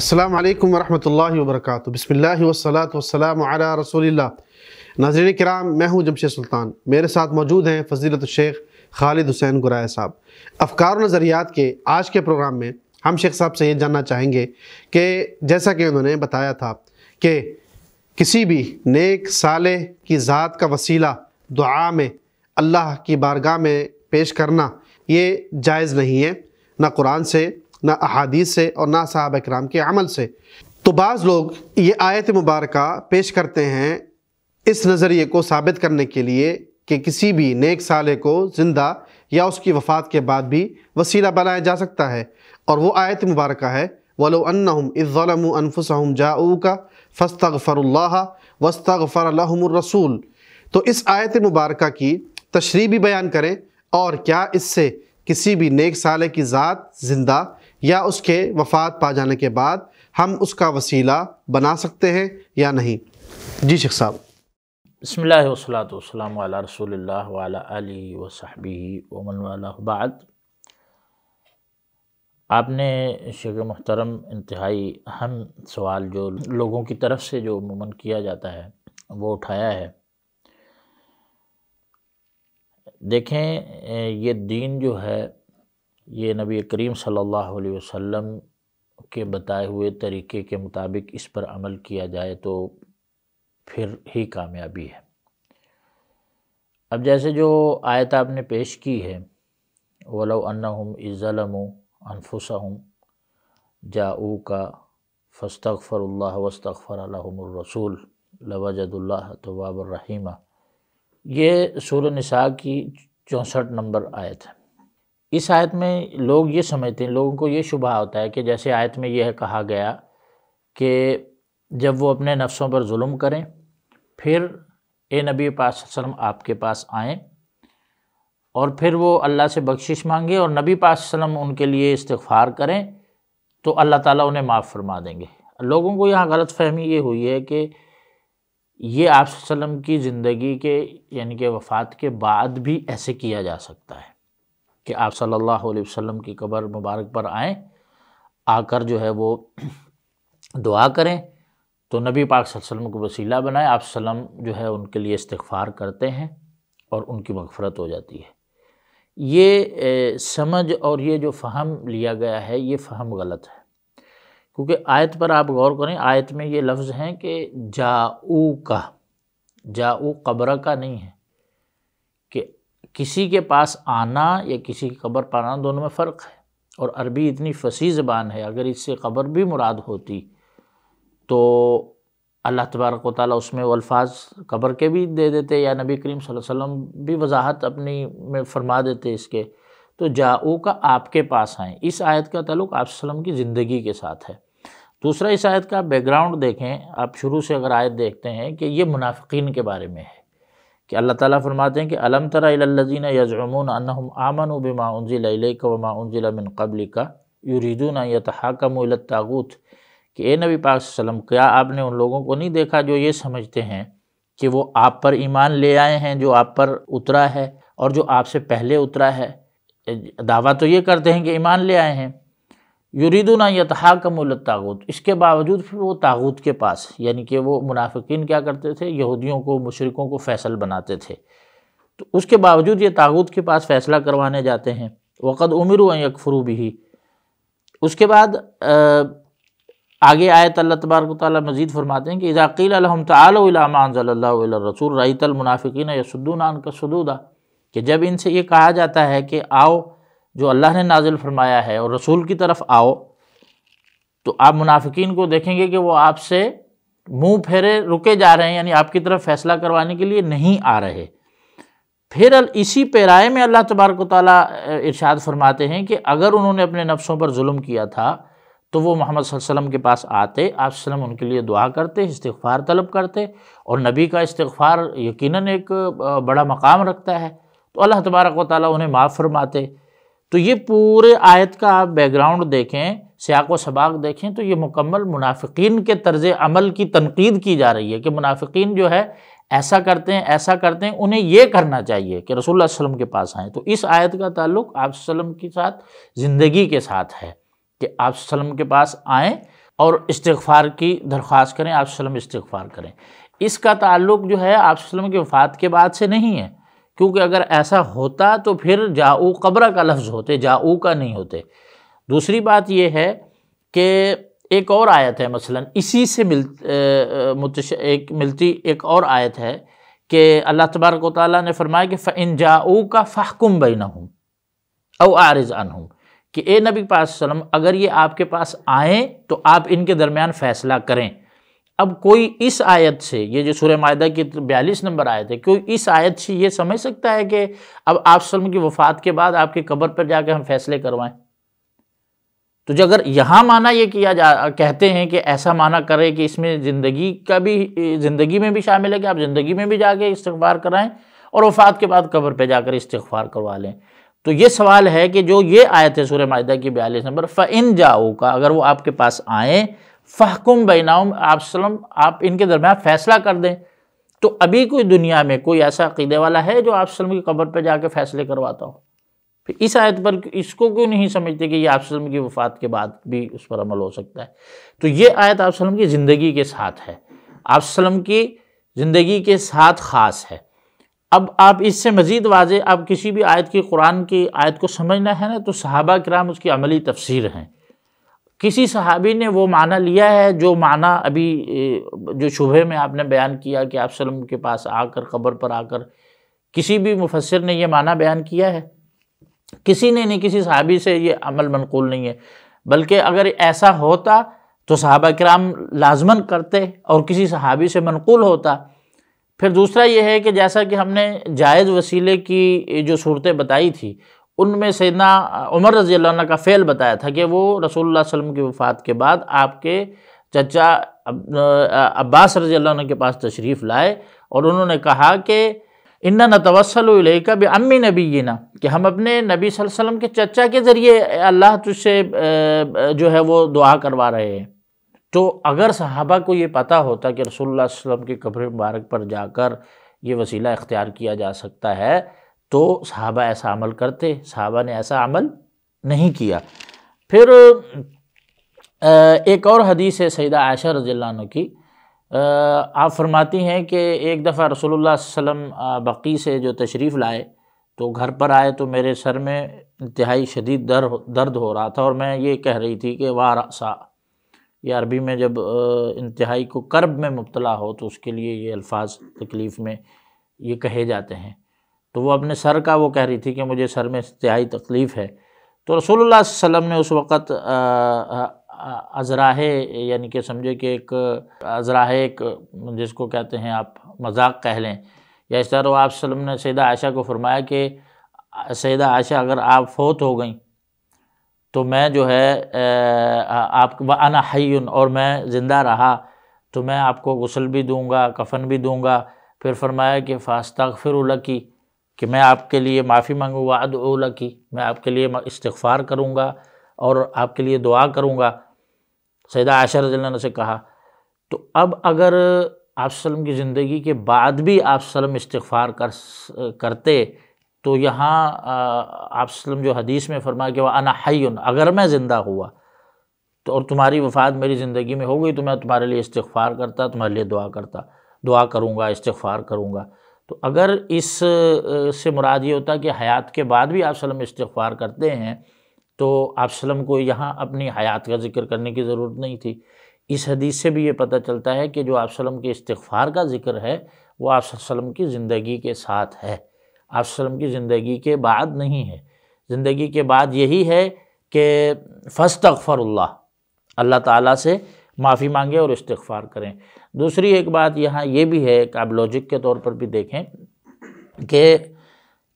अस्सलाम वालेकुम वरहमतुल्लाहि वबरकातुहू बिस्मिल्लाहि वस्सलातु वस्सलामु अला रसूलिल्लाह नाज़रीन किराम मैं हूँ जमशेद सुल्तान मेरे साथ मौजूद हैं फ़जीलत शेख खालिद हुसैन गुराया साहब अफकार नज़रियात के आज के प्रोग्राम में हम शेख साहब से ये जानना चाहेंगे कि जैसा कि उन्होंने बताया था कि किसी भी नेक साले की ज़ात का वसीला दुआ में अल्लाह की बारगाह में पेश करना ये जायज़ नहीं है ना कुरान से ना अहादीस से और ना साहब कराम के अमल से। तो बाज़ लोग ये आयत मुबारक पेश करते हैं इस नज़रिए को साबित करने के लिए कि किसी भी नेक साले को ज़िंदा या उसकी वफ़ात के बाद भी वसीला बनाया जा सकता है। और वो आयत मुबारक है, वलो अन्नहुम इज़्ज़लमु अनफुसहुम जाऊ का फ़स्तगफ़रुल्लाह वस्तगफ़रलहुमुर्रसूल तो इस आयत मुबारक की तशरी भी बयान करें और क्या इससे किसी भी नेक साले की ज़ात ज़िंदा या उसके वफ़ात पा जाने के बाद हम उसका वसीला बना सकते हैं या नहीं? जी शेख साहब। बसमीम रसूल वसहबी वमन वाला बाद आपने शेख मोहतरम इंतहाई अहम सवाल जो लोगों की तरफ़ से जो मुमन किया जाता है, वो उठाया है। देखें, ये दीन जो है ये नबी करीम सल्लल्लाहु अलैहि वसल्लम के बताए हुए तरीके के मुताबिक इस पर अमल किया जाए तो फिर ही कामयाबी है। अब जैसे जो आयत आपने पेश की है, वलो अन्नहुम इज़लम अनफुसहम जाऊ का फ़स्तफ़रल्ला वस्तफ़र लवजदुल्ला तवाबरहीमा ये सूर निसा की चौंसठ नंबर आयत है। इस आयत में लोग ये समझते हैं, लोगों को ये शुबा होता है कि जैसे आयत में यह कहा गया कि जब वो अपने नफ्सों पर जुल्म करें, फिर ए नबी पास आपके पास आएँ और फिर वो अल्लाह से बख्शिश मांगे और नबी पास उनके लिए इस्तफ़ार करें तो अल्लाह ताला उन्हें माफ़ फरमा देंगे। लोगों को यहाँ गलत फहमी ये हुई है कि ये आप की ज़िंदगी के, यानी कि वफ़ात के बाद भी ऐसे किया जा सकता है। कि आप सल्लल्लाहु अलैहि वसल्लम की कब्र मुबारक पर आएँ, आकर जो है वो दुआ करें तो नबी पाक वसल्लम को वसीला बनाए। आप सल्लम जो है उनके लिए इस्तफ़ार करते हैं और उनकी मगफ़रत हो जाती है। ये समझ और ये जो फ़हम लिया गया है, ये फ़हम गलत है। क्योंकि आयत पर आप गौर करें, आयत में ये लफ्ज़ हैं कि जाऊ का जाऊ कब्र का नहीं है। किसी के पास आना या किसी की खबर पाना दोनों में फ़र्क है। और अरबी इतनी फसी ज़बान है, अगर इससे खबर भी मुराद होती तो अल्लाह तबारक ताली उसमें वो अल्फाज कब्र के भी दे देते या नबी करीम वसल्लम भी वजाहत अपनी में फरमा देते इसके। तो जाऊ का आपके पास आएँ। इस आयत का तल्लुक़ आप की ज़िंदगी के साथ है। दूसरा इस आयत का बैकग्राउंड देखें। आप शुरू से अगर आयत देखते हैं कि ये मुनाफिकीन के बारे में है। कि अल्लाह ताला फरमाते हैं कि, अलम तराजीन यज़मून अनहम आमन बिमा उनजिल वमा उनजिल मिन कबल का युरीदून यतहाकम तागूत। कि ए नबी पाक सल्लम क्या आपने उन लोगों को नहीं देखा जो ये समझते हैं कि वो आप पर ईमान ले आए हैं, जो आप पर उतरा है और जो आपसे पहले उतरा है? दावा तो ये करते हैं कि ईमान ले आए हैं। युरीदुना तागूत इसके बावजूद फिर वो तागूत के पास, यानी कि वो मुनाफिकीन क्या करते थे? यहूदियों को, मुशरकों को फ़ैसल बनाते थे। तो उसके बावजूद ये तागूत के पास फ़ैसला करवाने जाते हैं। वक़द उमिर यकफरू भी उसके बाद आगे आयत अल्लाह तबारक ताली मजीद फरमाते हैं कि इज़ाक़ील अलहम हम रसूल रईतलमुनाफ़िन यसुद्दून का सदूदा। कि जब इनसे ये कहा जाता है कि आओ जो अल्लाह ने नाजिल फरमाया है और रसूल की तरफ़ आओ तो आप मुनाफिकीन को देखेंगे कि वो आपसे मुँह फेरे रुके जा रहे हैं, यानी आपकी तरफ़ फैसला करवाने के लिए नहीं आ रहे। फिर इसी पैराए में अल्लाह तबारक ताली इरशाद फरमाते हैं कि अगर उन्होंने अपने नफ्सों पर जुल्म किया था तो वो मोहम्मद वसल्लम के पास आते, आप उनके लिए दुआ करते इस्तफ़ार तलब करते, और नबी का इस्तफ़ार यकीनन एक बड़ा मकाम रखता है। तो अल्लाह तबारक ताली उन्हें माफ़ फरमाते। तो ये पूरे आयत का आप बैकग्राउंड देखें सियाक व सबाक देखें तो ये मुकम्मल मुनाफिकीन के तर्ज अमल की तनकीद की जा रही है कि मुनाफिकीन जो है, ऐसा करते हैं, ऐसा करते हैं, उन्हें ये करना चाहिए कि रसूल वसल्लम के पास आएँ। तो इस आयत का ताल्लुक आप के साथ, ज़िंदगी के साथ है कि आप के पास आएँ और इस्तफ़ार की दरख्वास्त करें, आप इस्तफ़ार करें। इसका ताल्लुक जो है, आप की वफ़ात के बाद से नहीं है। क्योंकि अगर ऐसा होता तो फिर जाऊ कब्र का लफ्ज़ होते जाऊ का नहीं होते। दूसरी बात यह है कि एक और आयत है मसलन, इसी से मिल मुतश, एक मिलती, एक और आयत है कि अल्लाह तबारक ताली ने फरमाया कि फ़िन जाऊ का फ़ाहकुम बैन हूँ औ आरज़ अन हूँ कि ए नबी पासम अगर ये आपके पास आए तो आप इनके दरमियान फ़ैसला करें। अब कोई इस आयत से, ये जो सूर्य मायदा की बयालीस नंबर आयत है, कोई इस आयत से ये समझ सकता है कि अब आप सलम की वफ़ात के बाद आपकी कब्र पर जाकर हम फैसले करवाएँ? तो जो अगर यहाँ माना ये किया जा, कहते हैं कि ऐसा माना करें कि इसमें ज़िंदगी का भी, ज़िंदगी में भी शामिल है कि आप ज़िंदगी में भी जाके इस्तफार कराएँ और वफ़ात के बाद कब्र पर जाकर इस्तफार करवा लें। तो ये सवाल है कि जो ये आयत है सूर्य माहिदा की बयालीस नंबर फ़िन जाओ का, अगर वो आपके पास आए फ़हकुम बैनाम आप सलम आप इनके दरमियान फ़ैसला कर दें। तो अभी कोई दुनिया में कोई ऐसा अकीदे वाला है जो आप सलम की कब्र पर जाकर फ़ैसले करवाता हो? फिर इस आयत पर इसको क्यों नहीं समझते कि ये आप की वफ़ात के बाद भी उस पर अमल हो सकता है? तो ये आयत आप की ज़िंदगी के साथ है। आप की ज़िंदगी के साथ ख़ास है। अब आप इससे मज़ीद वाज आप किसी भी आयत की कुरान की आयत को समझना है ना तो सहाबा कराम उसकी अमली तफसीर हैं। किसी सहाबी ने वो माना लिया है जो माना अभी जो शुबह में आपने बयान किया कि आप सलम के पास आकर, क़बर पर आकर किसी भी मुफसर ने यह माना बयान किया है? किसी ने नहीं, किसी सहाबी से ये अमल मनकूल नहीं है। बल्कि अगर ऐसा होता तो सहाबा कराम लाजमन करते और किसी सहाबी से मनकूल होता। फिर दूसरा ये है कि जैसा कि हमने जायज़ वसीले की जो सूरतें बताई थी उनमें सैदना उमर रज़ी अल्लाह का फ़ेल बताया था कि वो रसूलुल्लाह वसल्लम की वफ़ात के बाद आपके चचा अब्बास रज़ी अल्लाह के पास तशरीफ़ लाए और उन्होंने कहा कि इन्ना न तवसल का भी अम्मी नबी ना कि हम अपने नबी वसल्लम के चचा के ज़रिए अल्लाह तुझसे जो है वो दुआ करवा रहे हैं। तो अगर सहाबा को ये पता होता कि रसूलुल्लाह वसल्लम की कब्र मुबारक पर जाकर ये वसीला इख्तियार किया जा सकता है तो सहाबा ऐसा अमल करते, सहाबा ने ऐसा अमल नहीं किया। फिर एक और हदीस है सईदा आयशा रज़ी की। आप फरमाती हैं कि एक दफ़ा रसोल्ला वसम बकी से जो तशरीफ़ लाए तो घर पर आए तो मेरे सर में इंतहाई शदीद दर दर्द हो रहा था और मैं ये कह रही थी कि वाह सा ये अरबी में जब इंतहाई को कर्ब में मुबतला हो तो उसके लिए ये अल्फाज तकलीफ़ में ये कहे जाते हैं। तो वो अपने सर का वो कह रही थी कि मुझे सर में इंतहाई तकलीफ़ है। तो रसूलुल्लाह वसल्लम ने उस वक़्त अजराहे, यानी कि समझे कि एक, अजराहे एक, जिसको कहते हैं आप मज़ाक कह लें, या इस तरह आप सलम ने सैदा आयशा को फरमाया कि सैदा आयशा अगर आप फोत हो गई तो मैं जो है आप अना और मैं ज़िंदा रहा तो मैं आपको गसल भी दूँगा, कफन भी दूँगा। फिर फरमाया कि फ़ास्ता फिर कि मैं आपके लिए माफ़ी मांगू वाद की। मैं आपके लिए इस्तफ़ार करूँगा और आपके लिए दुआ करूँगा। सैदा आशा रजल्ला से कहा तो अब अगर आप सलम की ज़िंदगी के बाद भी आप सलम इस्तफ़ार कर करते तो यहाँ आप सलम जो हदीस में फरमाया कि वह अना अगर मैं ज़िंदा हुआ तो और तुम्हारी वफ़ात मेरी ज़िंदगी में हो गई तो मैं तुम्हारे लिए इस्तफ़ार करता, तुम्हारे लिए दुआ करता, दुआ करूँगा इस्तफ़ार करूँगा। तो अगर इस से मुराद ये होता कि हयात के बाद भी आप सलम इस्तफ़ार करते हैं तो आप सलम को यहाँ अपनी हयात का ज़िक्र करने की ज़रूरत नहीं थी। इस हदीस से भी ये पता चलता है कि जो आप सलम के इस्तफ़ार का ज़िक्र है, वो आप सलम की ज़िंदगी के साथ है। आप सलम की ज़िंदगी के बाद नहीं है। ज़िंदगी के बाद यही है कि फ़स्तफ़रल्ला अल्लाह ताला से माफ़ी मांगे और इस्तफ़ार करें। दूसरी एक बात यहाँ ये भी है कि आप लॉजिक के तौर पर भी देखें कि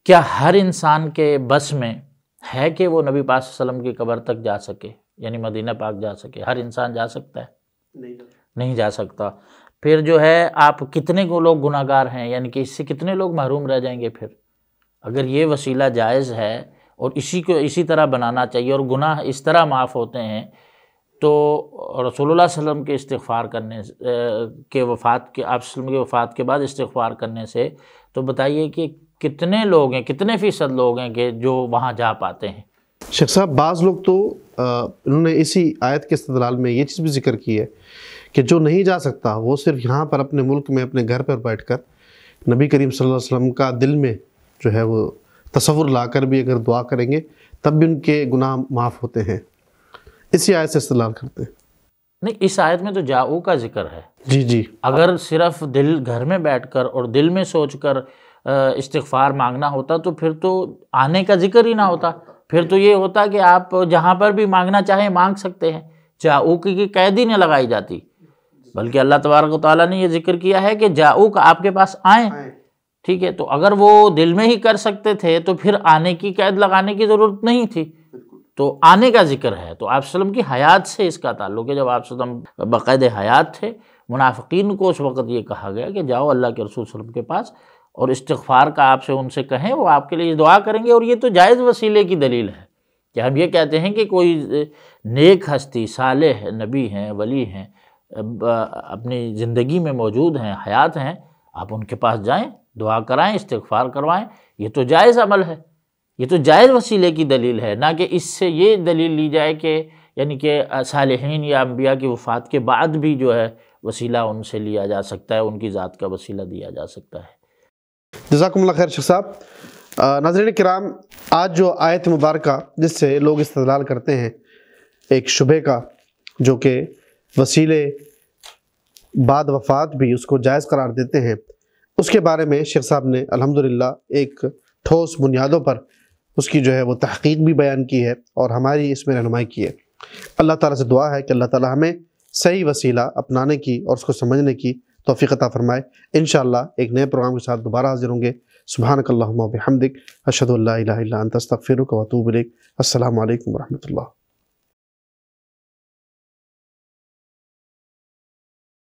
क्या हर इंसान के बस में है कि वो नबी पाक वसल्लम की कब्र तक जा सके यानी मदीना पाक जा सके? हर इंसान जा सकता है? नहीं नहीं जा सकता। फिर जो है आप कितने को लोग गुनागार हैं यानी कि इससे कितने लोग महरूम रह जाएँगे फिर? अगर ये वसीला जायज़ है और इसी को इसी तरह बनाना चाहिए और गुनाह इस तरह माफ़ होते हैं तो रसूलुल्लाह वसल्लम के इस्तफ़ार करने के वफ़ात के, आप के वफ़ात के बाद इस्तफ़ार करने से तो बताइए कि कितने लोग हैं, कितने फ़ीसद लोग हैं कि जो वहाँ जा पाते हैं? शेख साहब, बाज़ लोग तो इन्होंने इसी आयत के इस्तलाल में ये चीज़ भी ज़िक्र की है कि जो नहीं जा सकता, वो सिर्फ़ यहाँ पर अपने मुल्क में, अपने घर पर बैठ कर नबी करीम वसल्लम का दिल में जो है वो तस्वुर ला कर भी अगर दुआ करेंगे, तब भी उनके गुनाह माफ़ होते हैं। इसी आयत से इस्तेलाल करते हैं। नहीं इस आयत में तो जाऊ का ज़िक्र है। जी जी। अगर सिर्फ़ दिल घर में बैठकर और दिल में सोचकर इस्तगफार मांगना होता तो फिर तो आने का ज़िक्र ही ना होता। फिर तो ये होता कि आप जहाँ पर भी मांगना चाहें मांग सकते हैं। जाऊक की कैद ही नहीं लगाई जाती। बल्कि अल्लाह तबारक ताली ने यह ज़िक्र किया है कि जाऊक आपके पास आए। ठीक है तो अगर वो दिल में ही कर सकते थे तो फिर आने की कैद लगाने की ज़रूरत नहीं थी। तो आने का ज़िक्र है। तो आप की हयात से इसका ताल्लुक है। जब आप बाकायद हयात थे, मुनाफिकीन को उस वक़्त ये कहा गया कि जाओ अल्लाह के रसूल वसल्लम के पास और इस्तफ़ार का आपसे उनसे कहें, वो आपके लिए दुआ करेंगे। और ये तो जायज़ वसीले की दलील है कि हम ये कहते हैं कि कोई नेक हस्ती साले नबी हैं, वली हैं अपनी ज़िंदगी में मौजूद हैं, हयात हैं, आप उनके पास जाएँ, दुआ कराएँ इस्तफ़ार करवाएँ। ये तो जायज़ अमल है। ये तो जायज़ वसीले की दलील है, ना कि इससे ये दलील ली जाए कि, यानी कि सालहीन या अम्बिया की वफ़ात के बाद भी जो है वसीला उनसे लिया जा सकता है, उनकी ज़ात का वसीला दिया जा सकता है। जजाकम्ला खैर शेख साहब। नाजरन कराम, आज जो आयत मुबारक जिससे लोग इस्तेलाल करते हैं, एक शुबे का, जो कि वसीले बाद वफ़ात भी उसको जायज़ करार देते हैं, उसके बारे में शेख साहब ने अल्हम्दुलिल्लाह एक ठोस बुनियादों पर उसकी जो है वो तहकीक भी बयान की है और हमारी इसमें रहनुमाई की है। अल्लाह ताला से दुआ है कि अल्लाह ताला हमें सही वसीला अपनाने की और उसको समझने की तोफ़ी अता फ़रमाए। इन एक नए प्रोग्राम के साथ दोबारा हाजिर होंगे। सुबह अशद अल्लाह तस्तफ़िर वतूब असल वरहमल